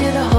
you to hold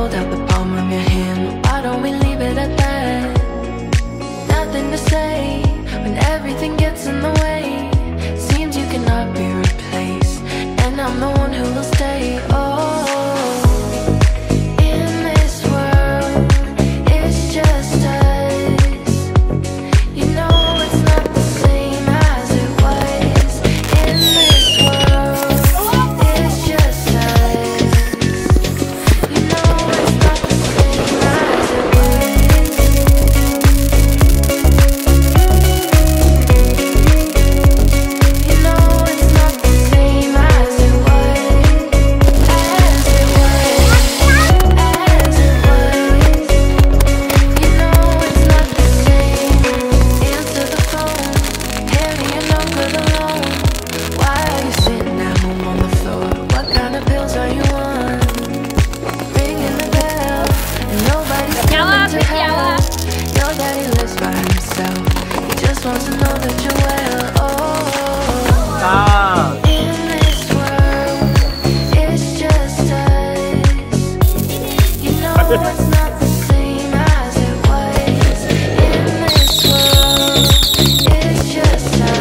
It's just